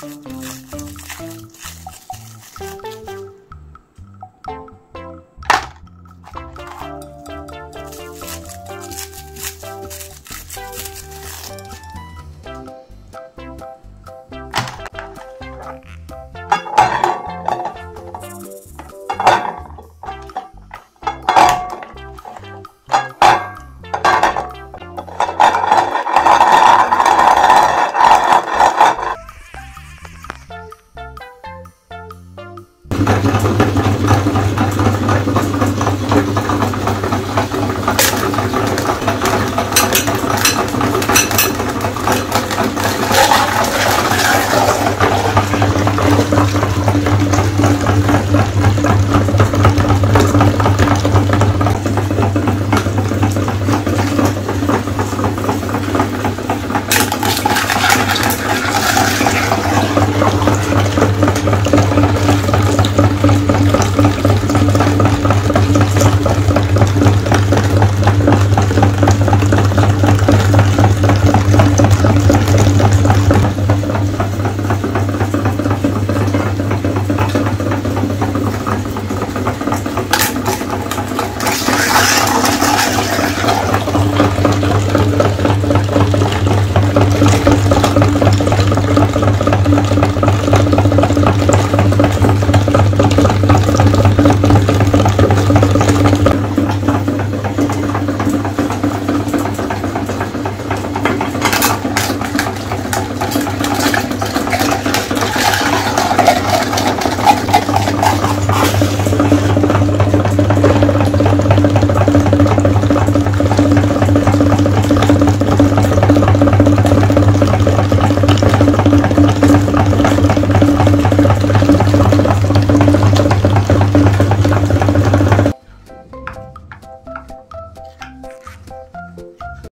you フフフフ。